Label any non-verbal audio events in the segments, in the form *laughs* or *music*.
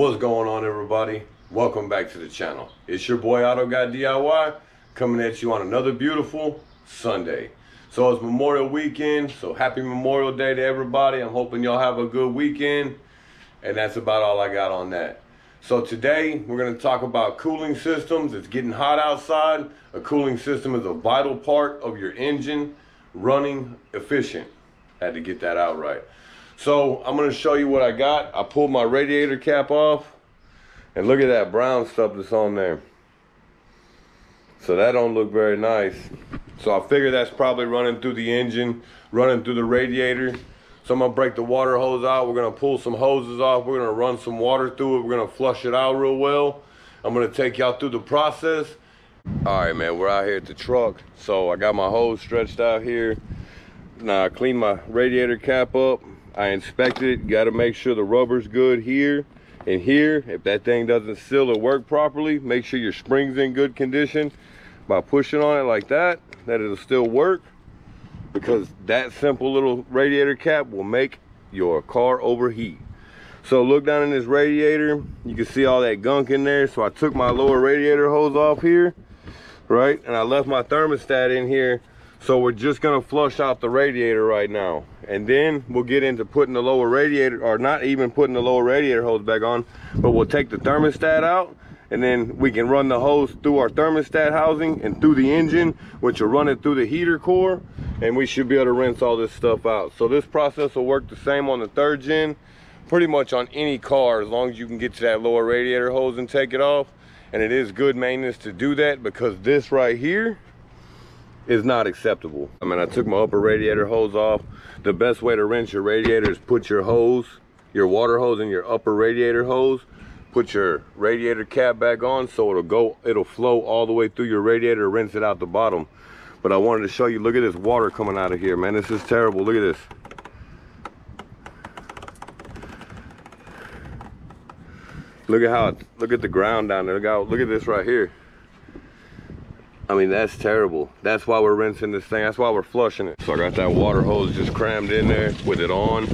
What's going on everybody? Welcome back to the channel. It's your boy Auto Guy DIY coming at you on another beautiful Sunday. So it's Memorial Weekend, so happy Memorial Day to everybody. I'm hoping y'all have a good weekend. And that's about all I got on that. So today we're going to talk about cooling systems. It's getting hot outside. A cooling system is a vital part of your engine running efficient. Had to get that out right. So I'm to show you what I got. I pulled my radiator cap off and look at that brown stuff that's on there. So that don't look very nice. So I figure that's probably running through the engine, running through the radiator. So I'm gonna break the water hose out. We're gonna pull some hoses off. We're gonna run some water through it. We're gonna flush it out real well. I'm gonna take y'all through the process. All right, man, we're out here at the truck. So I got my hose stretched out here. Now I clean my radiator cap up. I inspected it. Got to make sure the rubber's good here and here. If that thing doesn't seal or work properly, make sure your spring's in good condition by pushing on it like that, that it'll still work because that simple little radiator cap will make your car overheat. So look down in this radiator, you can see all that gunk in there. So I took my lower radiator hose off here, right? And I left my thermostat in here so we're just gonna flush out the radiator right now. And then we'll get into putting the lower radiator, or not even putting the lower radiator hose back on, but we'll take the thermostat out and then we can run the hose through our thermostat housing and through the engine, which will run it through the heater core, and we should be able to rinse all this stuff out. So this process will work the same on the third gen, pretty much on any car, as long as you can get to that lower radiator hose and take it off. And it is good maintenance to do that because this right here is not acceptable. I mean, I took my upper radiator hose off. The best way to rinse your radiator is put your hose, your water hose in your upper radiator hose. Put your radiator cap back on so it'll go, it'll flow all the way through your radiator, rinse it out the bottom. But I wanted to show you, look at this water coming out of here, man. This is terrible, look at this. Look at how, it look at the ground down there. Look, out, look at this right here. I mean, that's terrible. That's why we're rinsing this thing. That's why we're flushing it. So I got that water hose just crammed in there with it on.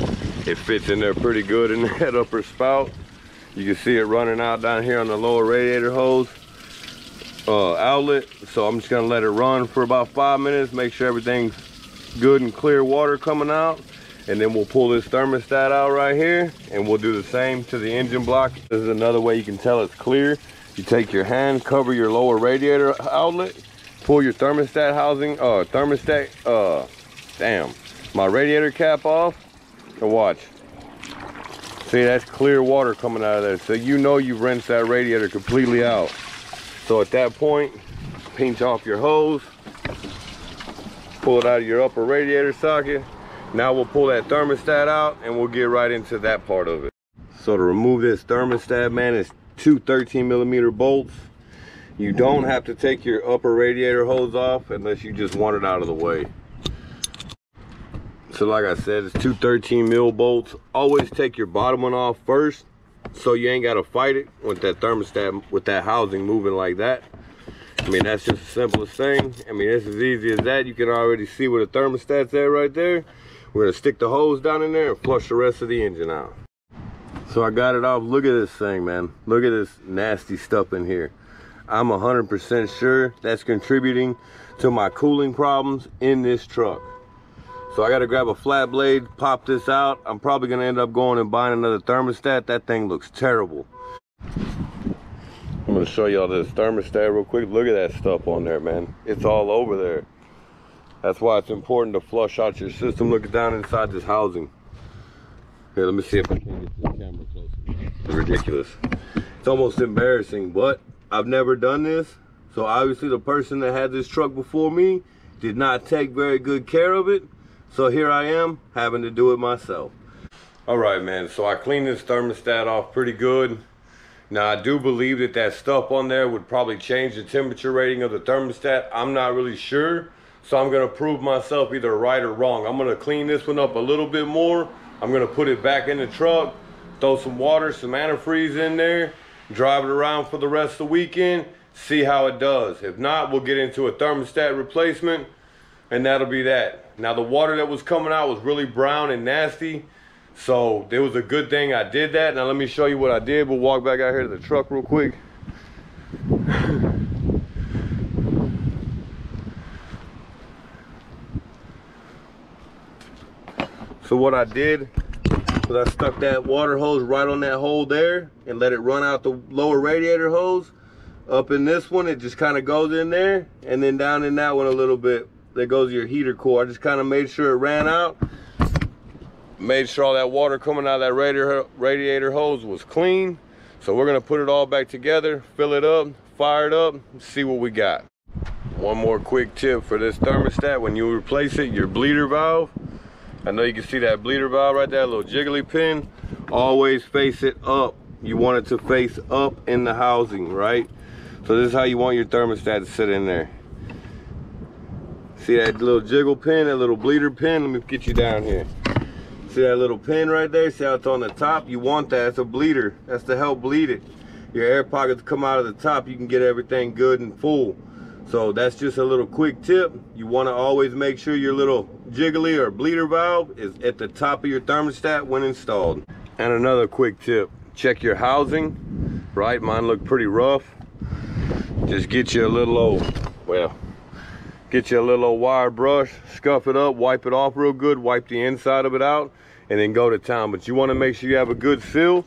It fits in there pretty good in *laughs* that upper spout. You can see it running out down here on the lower radiator hose uh, outlet. So I'm just gonna let it run for about five minutes, make sure everything's good and clear water coming out. And then we'll pull this thermostat out right here and we'll do the same to the engine block. This is another way you can tell it's clear. You take your hand, cover your lower radiator outlet, pull your thermostat housing, uh, thermostat, uh, damn, my radiator cap off, and watch. See, that's clear water coming out of there. So you know you've rinsed that radiator completely out. So at that point, pinch off your hose, pull it out of your upper radiator socket. Now we'll pull that thermostat out and we'll get right into that part of it. So to remove this thermostat, man, it's two 13 millimeter bolts. You don't have to take your upper radiator hose off unless you just want it out of the way. So like I said, it's two 13 mil bolts. Always take your bottom one off first so you ain't gotta fight it with that thermostat, with that housing moving like that. I mean, that's just the simplest thing. I mean, it's as easy as that. You can already see where the thermostat's at right there. We're gonna stick the hose down in there and flush the rest of the engine out. So I got it off. Look at this thing, man. Look at this nasty stuff in here. I'm 100% sure that's contributing to my cooling problems in this truck. So I gotta grab a flat blade, pop this out. I'm probably gonna end up going and buying another thermostat. That thing looks terrible. I'm gonna show y'all this thermostat real quick. Look at that stuff on there, man. It's all over there. That's why it's important to flush out your system. Look down inside this housing. Here, let me see if I can get the camera closer. It's ridiculous. It's almost embarrassing, but I've never done this. So obviously the person that had this truck before me did not take very good care of it. So here I am having to do it myself. All right, man. So I cleaned this thermostat off pretty good. Now I do believe that that stuff on there would probably change the temperature rating of the thermostat. I'm not really sure. So I'm gonna prove myself either right or wrong. I'm gonna clean this one up a little bit more I'm gonna put it back in the truck, throw some water, some antifreeze in there, drive it around for the rest of the weekend, see how it does. If not, we'll get into a thermostat replacement and that'll be that. Now the water that was coming out was really brown and nasty. So it was a good thing I did that. Now let me show you what I did. We'll walk back out here to the truck real quick. So what I did was I stuck that water hose right on that hole there and let it run out the lower radiator hose. Up in this one, it just kind of goes in there and then down in that one a little bit. There goes your heater core. I just kind of made sure it ran out. Made sure all that water coming out of that radiator, radiator hose was clean. So we're gonna put it all back together, fill it up, fire it up, see what we got. One more quick tip for this thermostat. When you replace it, your bleeder valve, I know you can see that bleeder valve right there, little jiggly pin. Always face it up. You want it to face up in the housing, right? So this is how you want your thermostat to sit in there. See that little jiggle pin, that little bleeder pin? Let me get you down here. See that little pin right there? See how it's on the top? You want that, it's a bleeder. That's to help bleed it. Your air pockets come out of the top, you can get everything good and full. So that's just a little quick tip. You wanna always make sure your little jiggly or bleeder valve is at the top of your thermostat when installed. And another quick tip, check your housing, right? Mine look pretty rough. Just get you a little old, well, get you a little old wire brush, scuff it up, wipe it off real good, wipe the inside of it out, and then go to town. But you wanna make sure you have a good seal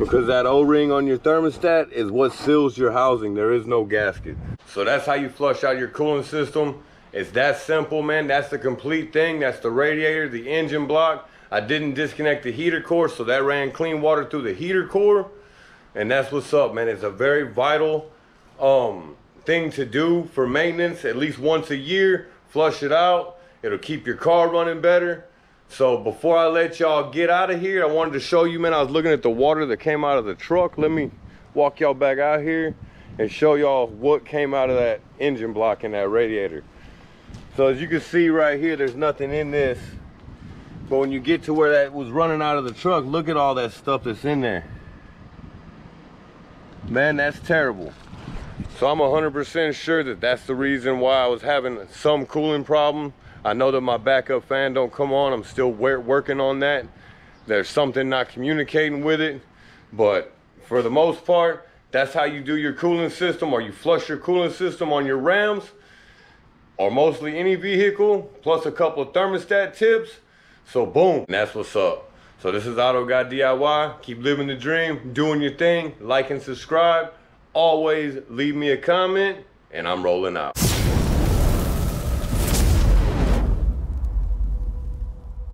because that O-ring on your thermostat is what seals your housing. There is no gasket. So that's how you flush out your cooling system. It's that simple, man. That's the complete thing. That's the radiator, the engine block. I didn't disconnect the heater core, so that ran clean water through the heater core. And that's what's up, man. It's a very vital um, thing to do for maintenance at least once a year. Flush it out. It'll keep your car running better. So before I let y'all get out of here, I wanted to show you, man, I was looking at the water that came out of the truck. Let me walk y'all back out here and show y'all what came out of that engine block and that radiator. So as you can see right here, there's nothing in this. But when you get to where that was running out of the truck, look at all that stuff that's in there. Man, that's terrible. So I'm 100% sure that that's the reason why I was having some cooling problem. I know that my backup fan don't come on. I'm still working on that. There's something not communicating with it. But for the most part, that's how you do your cooling system or you flush your cooling system on your Rams or mostly any vehicle, plus a couple of thermostat tips. So boom, that's what's up. So this is Auto Guy DIY. Keep living the dream, doing your thing, like and subscribe. Always leave me a comment, and I'm rolling out.